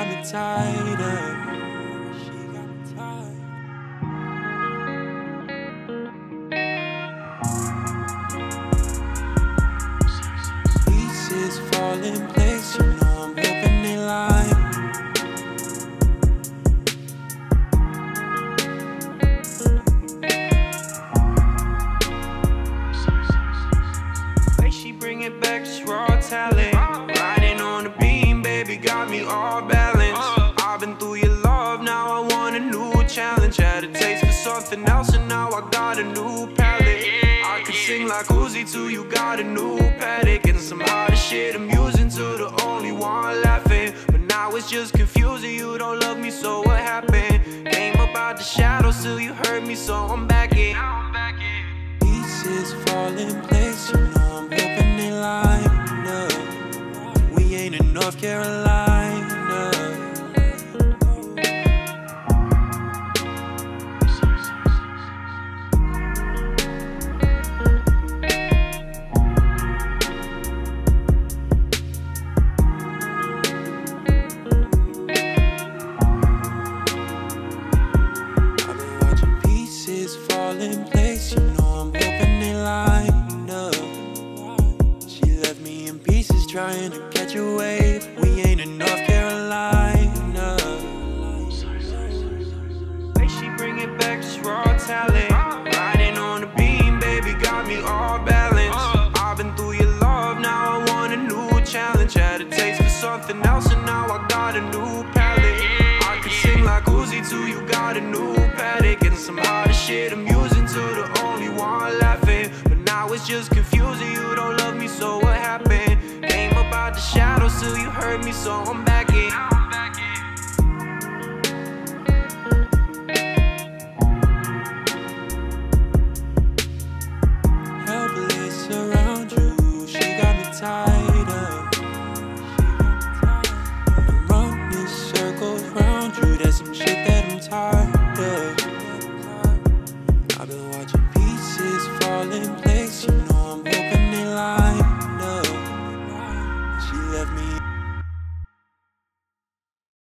got me tied up. Pieces fall in place, you know I'm hoping they lie. She bring it back, raw talent. Got me all balanced. I've been through your love, now I want a new challenge. Had a taste for something else, and now I got a new palette. I could sing like Uzi too, you got a new paddock. And some harder shit I'm using to the only one laughing. But now it's just confusing, you don't love me, so what happened? Came up out the shadows till you hurt me, so I'm back in. Pieces fall in place, you know I'm hoping they line up. We ain't in North Carolina. Trying to catch a wave. We ain't in North Carolina. Way she bring it back, just raw talent. Riding on the beam, baby, got me all balanced. I've been through your love, now I want a new challenge. Had a taste for something else, and now I got a new palette. I could sing like Uzi too, you got a new paddock. And some harder shit I'm using to the only one laughing. But now it's just confusing, you don't love me, so what happened? Shadows till you heard me, so I'm back in. Helpless around you, she got me tied.